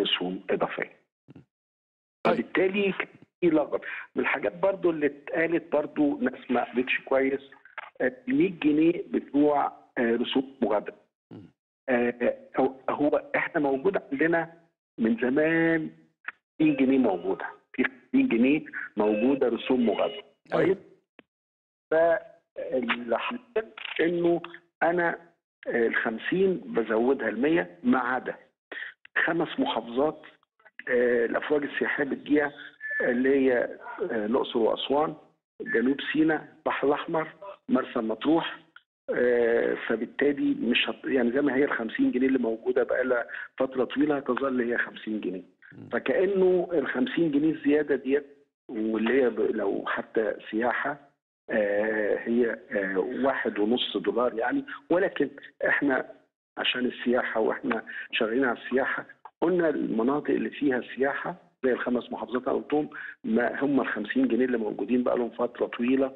رسوم إضافية. طيب. فبالتالي في لغط. من الحاجات برضو اللي اتقالت برضو ناس ما قالتش كويس آه، 100 جنيه بتوع آه، رسوم مغادرة. آه، هو- إحنا موجود عندنا من زمان 50 جنيه موجودة. في 50 جنيه موجودة رسوم مغادرة. طيب. فاللي حصل إنه أنا آه، ال 50 بزودها ل 100 ما عدا خمس محافظات آه، الأفواج السياحية بتجيها اللي هي آه، الأقصر وأسوان جنوب سيناء البحر الأحمر مرسى مطروح آه، فبالتالي مش هت... يعني زي ما هي ال 50 جنيه اللي موجودة بقى لها فترة طويلة هتظل هي 50 جنيه. فكأنه ال 50 جنيه الزيادة ديت واللي هي ب- لو حتى سياحة آه، هي آه، واحد ونص دولار يعني ولكن إحنا عشان السياحة وإحنا شغالين على السياحة. قلنا المناطق اللي فيها سياحة زي الخمس محافظات اللي قلتهم ما هم ال 50 جنيه اللي موجودين بقى لهم فترة طويلة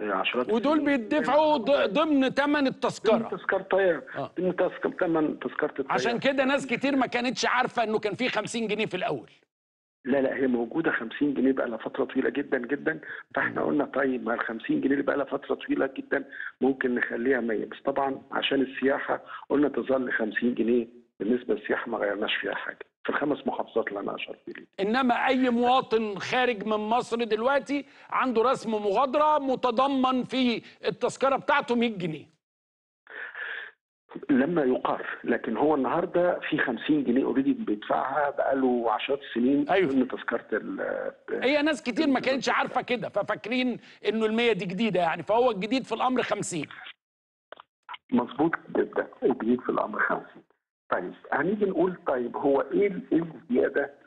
آه، عشرات ودول. بيدفعوا ضمن ثمن ضمن التذكرة. تذكرة طيارة. آه. ضمن تذكرة ثمن تذكرة الطيارة. عشان كده ناس كتير ما كانتش عارفة إنه كان في 50 جنيه في الأول. لا لا هي موجودة 50 جنيه بقى لها فترة طويلة جدا جدا. فإحنا قلنا طيب ما ال 50 جنيه اللي بقى لها فترة طويلة جدا ممكن نخليها 100 بس طبعا عشان السياحة قلنا تظل 50 جنيه. بالنسبة للسياحة ما غيرناش فيها حاجة. في الخمس محافظات اللي أنا أشرت اليها إنما أي مواطن خارج من مصر دلوقتي عنده رسم مغادرة متضمن في التذكرة بتاعته 100 جنيه. لما يقر. لكن هو النهارده في 50 جنيه اوريدي بيدفعها بقاله عشرات السنين أيوة. ضمن تذكرة ال- هي ناس كتير ما كانتش عارفة كده ففاكرين إنه ال100 دي جديدة يعني فهو الجديد في الأمر 50 مظبوط جدا الجديد في الأمر 50 طيب هنيجي نقول طيب هو إيه إيه الزيادة؟